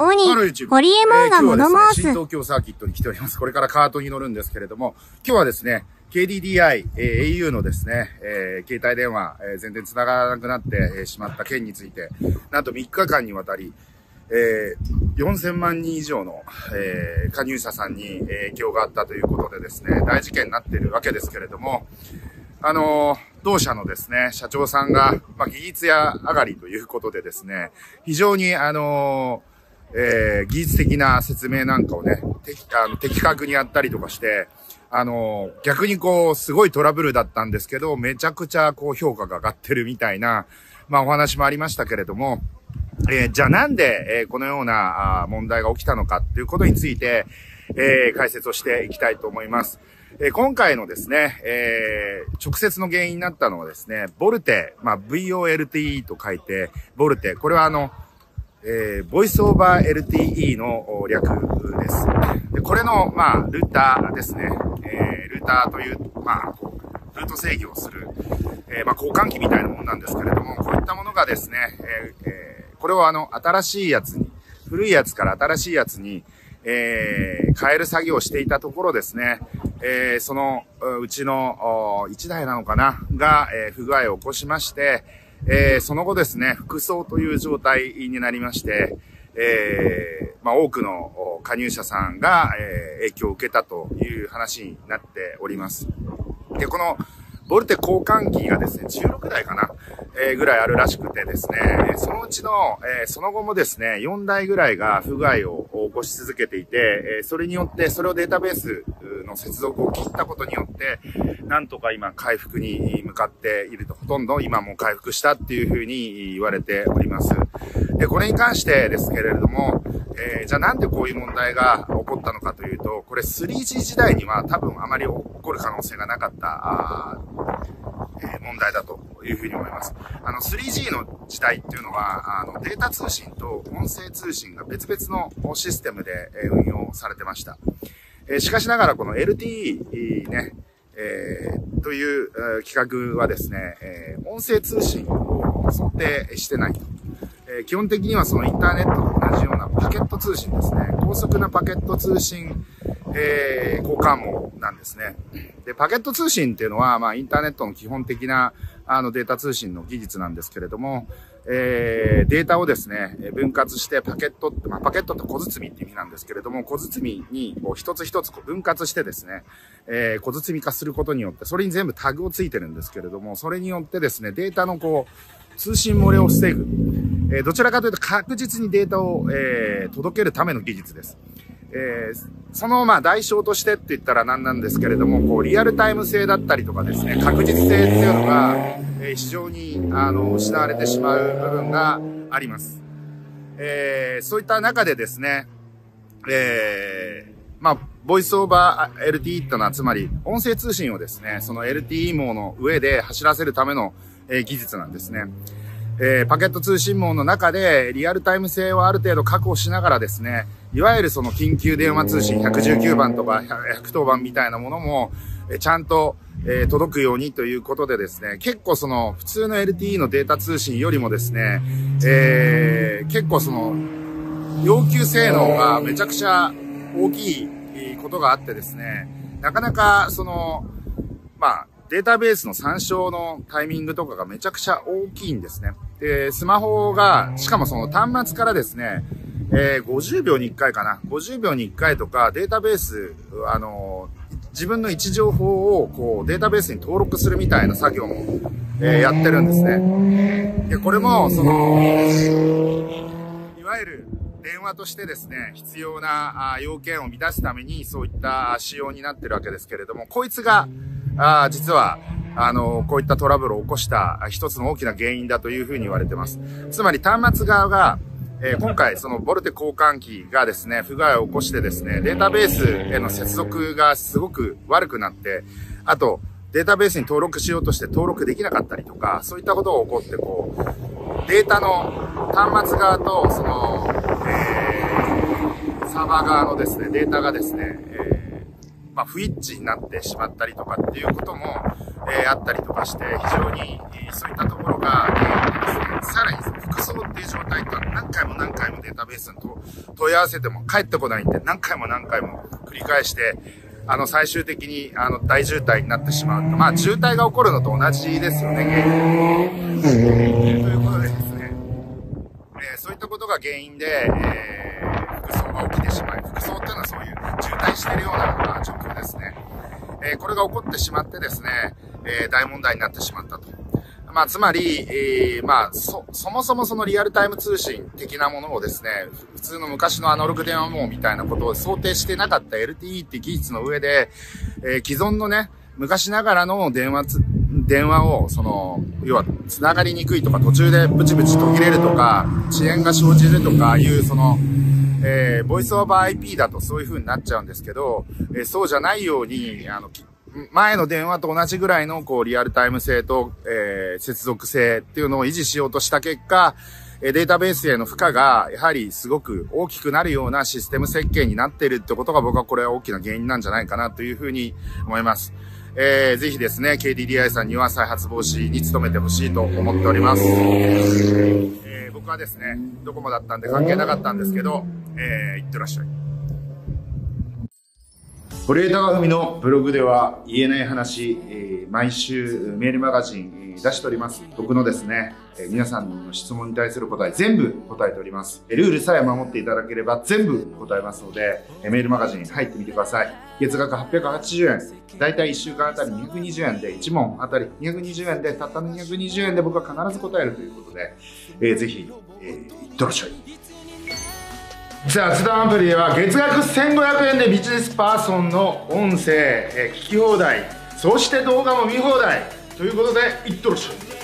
オニ、ホリエモンが物申す。新東京サーキットに来ております。これからカートに乗るんですけれども、今日はですね、KDDI、えー、au のですね、えー、携帯電話、えー、全然繋がらなくなって、えー、しまった件について、なんと3日間にわたり、えー、4000万人以上の、えー、加入者さんに影響があったということでですね、大事件になっているわけですけれども、あのー、同社のですね、社長さんが、まあ、技術屋上がりということでですね、非常にあのーえー、技術的な説明なんかをね、的あの的確にやったりとかして、あの、逆にこう、すごいトラブルだったんですけど、めちゃくちゃこう評価が上がってるみたいな、まあお話もありましたけれども、えー、じゃあなんで、えこのようなあ問題が起きたのかっていうことについて、え解説をしていきたいと思います。え今回のですね、え直接の原因になったのはですね、ボルテ、まあ、VOLTE と書いて、ボルテ、これはあの、えー、ボイスオーバー LTE の略です。で、これの、まあ、ルーターですね。えー、ルーターという、まあ、ルート制御をする、えー、まあ、交換機みたいなものなんですけれども、こういったものがですね、えー、えー、これをあの、新しいやつに、古いやつから新しいやつに、えー、変える作業をしていたところですね、えー、そのうちの1台なのかな？が、えー、不具合を起こしまして、えー、その後ですね、服装という状態になりまして、えー、まあ、多くの加入者さんが、え、影響を受けたという話になっております。で、この、ボルテ交換機がですね、16台かな、えー、ぐらいあるらしくてですね、そのうちの、えー、その後もですね、4台ぐらいが不具合を起こし続けていて、えー、それによって、それをデータベースの接続を切ったことによって、なんとか今回復に向かっていると、ほとんど今も回復したっていうふうに言われております。で、これに関してですけれども、えー、じゃあなんでこういう問題が起こったのかというと、これ 3G 時代には多分あまり起こる可能性がなかった、えー、問題だというふうに思います。あの、3G の時代っていうのは、あの、データ通信と音声通信が別々のシステムで運用されてました。えしかしながらこの LTE ね、えー、という、企画はですね、えー、音声通信を想定してないと。え、基本的にはそのインターネットと同じようなパケット通信ですね。高速なパケット通信、え、交換網なんですね。で、パケット通信っていうのは、まあ、インターネットの基本的な、あの、データ通信の技術なんですけれども、えー、データをですね、分割してパケット、まあ、パケットって小包みって意味なんですけれども、小包にこう一つ一つこう分割してですね、えー、小包化することによって、それに全部タグをついてるんですけれども、それによってですね、データのこう、通信漏れを防ぐ。えー、どちらかというと確実にデータを、え、届けるための技術です。えー、そのまあ代償としてって言ったら何なんですけれども、こうリアルタイム性だったりとかですね、確実性っていうのが、えー、非常にあの失われてしまう部分があります。えー、そういった中でですね、え、まあ、ボイスオーバー LTE ってのはつまり音声通信をですね、その LTE 網の上で走らせるための、え、技術なんですね。えー、パケット通信網の中でリアルタイム性をある程度確保しながらですね、いわゆるその緊急電話通信119番とか110番みたいなものも、えちゃんと、えー、届くようにということでですね、結構その普通の LTE のデータ通信よりもですね、えー、結構その要求性能がめちゃくちゃ大きいことがあってですね、なかなかその、まあ、データベースの参照のタイミングとかがめちゃくちゃ大きいんですね。で、スマホが、しかもその端末からですね、えー、50秒に1回かな。50秒に1回とか、データベース、あのー、自分の位置情報を、こう、データベースに登録するみたいな作業も、えー、やってるんですね。で、これも、その、いわゆる、電話としてですね、必要な要件を満たすために、そういった仕様になってるわけですけれども、こいつが、あ実は、あの、こういったトラブルを起こした一つの大きな原因だというふうに言われてます。つまり端末側が、えー、今回、そのボルテ交換機がですね、不具合を起こしてですね、データベースへの接続がすごく悪くなって、あと、データベースに登録しようとして登録できなかったりとか、そういったことが起こって、こう、データの端末側と、その、えー、サーバー側のですね、データがですね、えー、まあ、不一致になってしまったりとかっていうことも、えー、あったりとかして、非常に、そういったところが、えー、ですね、さらに複そうっていう状態とは何回も何回もデータベースに問い合わせても返ってこないんで、何回も何回も繰り返して、あの、最終的に、あの、大渋滞になってしまう。まあ、渋滞が起こるのと同じですよね、原因。ということでですね、えー、そういったことが原因で、えー、服装が起きてしまい、服装っていうのはそういう渋滞してるような、まあ、状況ですね。えー、これが起こってしまってですね、え、大問題になってしまったと。まあ、つまり、えー、まあ、そ、そもそもそのリアルタイム通信的なものをですね、普通の昔のアナログ電話網みたいなことを想定してなかった LTE って技術の上で、えー、既存のね、昔ながらの電話つ、電話を、その、要は、繋がりにくいとか、途中でブチブチ途切れるとか、遅延が生じるとかいう、その、えー、ボイスオーバー IP だとそういう風になっちゃうんですけど、えー、そうじゃないように、あの、前の電話と同じぐらいの、こう、リアルタイム性と、えー、接続性っていうのを維持しようとした結果、データベースへの負荷が、やはりすごく大きくなるようなシステム設計になっているってことが僕はこれは大きな原因なんじゃないかなというふうに思います。えー、ぜひですね、KDDI さんには再発防止に努めてほしいと思っております。えー、僕はですね、ドコモだったんで関係なかったんですけど、えー、いってらっしゃい。堀江貴文のブログでは言えない話、えー、毎週メールマガジン、えー、出しております。僕のですね、えー、皆さんの質問に対する答え全部答えております。ルールさえ守っていただければ全部答えますので、えメールマガジン入ってみてください。月額880円、だいたい1週間あたり220円で、1問あたり220円で、たったの220円で僕は必ず答えるということで、えー、ぜひ、えー、いってらっしゃい。雑談アプリでは月額1500円でビジネスパーソンの音声、え聞き放題そして動画も見放題ということでいっとらっしゃい